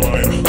your mind.